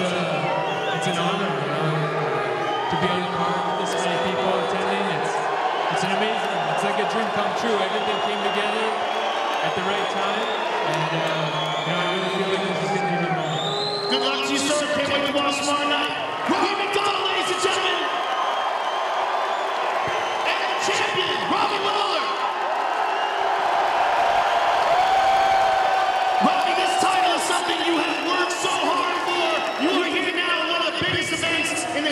it's, it's an honor uh, to be on the card with this many people attending. It's, it's an amazing, it's like a dream come true. Everything came together at the right time, and uh, you know, I really feel like this is going to be the moment. Good luck to you, sir. To tomorrow night. Robbie ladies and gentlemen, and champion, Lawler.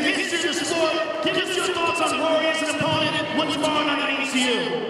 In history of sport. Give us your thoughts on Rory as an opponent. What tomorrow night means to you.